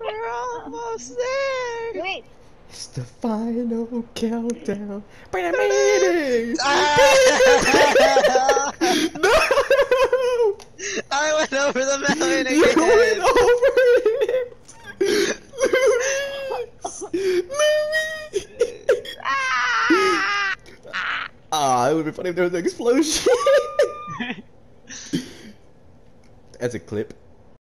We're almost there. Wait. It's the final countdown. Meeting. Ah! no! I went over the mountain again. You went over it. Louis! Louis! Ah, it would be funny if there was an explosion. That's a clip.